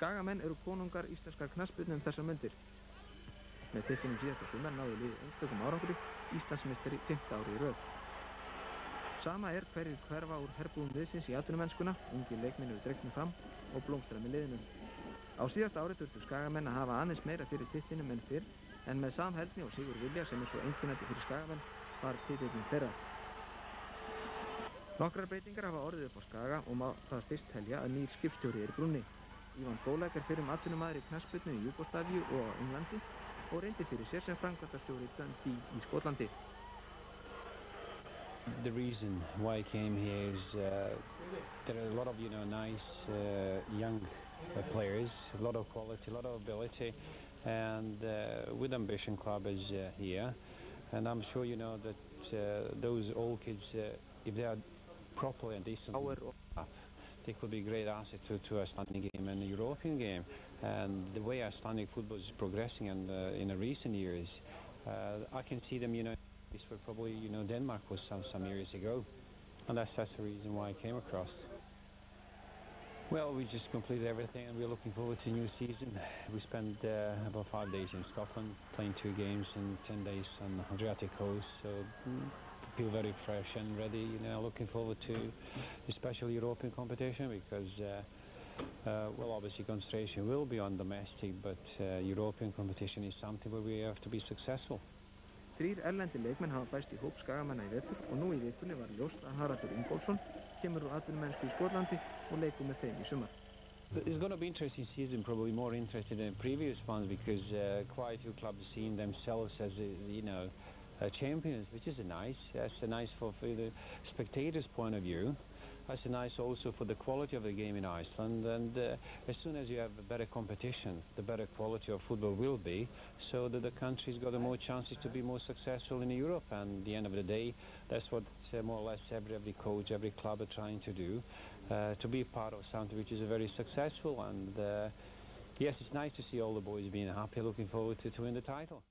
Skagamenn eru konungar íslenskar knaspinu um þessar myndir. Með tillinum síðasta sumar náðu liðið einstökum árangri Íslandsmeisteri 5. ári í rauð. Sama er hverjir hverfa úr herbúum liðsins í atvinnumennskuna, ungi leikminni við dregnum fram og blómstra með liðinum. Á síðasta ári þurftu Skagamenn að hafa aðeins meira fyrir tillinum en fyrr en með samheldni og Sigur Vilja sem er svo einfinnandi fyrir Skagamenn var titillin þeirra. Nokkrar breytingar hafa orðið upp á Skaga og má það fyrst helja að nýr skipstjóri er brunni. Ívan er fyrir um atvinnumæður í í og á Englandi og reyndi fyrir sér sem framkvæmtastjóri Dundee í Skotlandi. The reason why I came here is uh, there are a lot of you know nice uh, young uh, players, a lot of quality, a lot of ability, and uh, with Ambition Club is uh, here, and I'm sure you know that uh, those old kids, uh, if they are properly and decently up, they could be a great asset to, to Icelandic game and the European game. And the way Icelandic football is progressing and in the recent years, uh, I can see them, you know, this were probably, you know, Denmark was some, some years ago. And that's, that's the reason why I came across. Well, we just completed everything and we're looking forward to a new season. We spent uh, about five days in Scotland, playing two games and 10 days on the Adriatic coast. So mm, feel very fresh and ready, you know, looking forward to the special European competition because, uh, uh, well, obviously concentration will be on domestic, but uh, European competition is something where we have to be successful. Þrýr erlendi leikmenn hafa bæst í hóp Skagamanna í vetur og nú í var ljóst að Haraldur Ingólfsson kemur úr atvinnumennsku í og leikur með þeim í sumar. It's going to be interesting season, probably more interesting than previous ones because uh, quite a few clubs seeing themselves as, uh, you know, champions, which is a nice. That's a nice for, for the spectators' point of view. That's nice also for the quality of the game in Iceland. And uh, as soon as you have a better competition, the better quality of football will be, so that the country's got more chances to be more successful in Europe. And at the end of the day, that's what uh, more or less every, every coach, every club are trying to do, uh, to be part of something which is a very successful. And uh, yes, it's nice to see all the boys being happy, looking forward to, to win the title.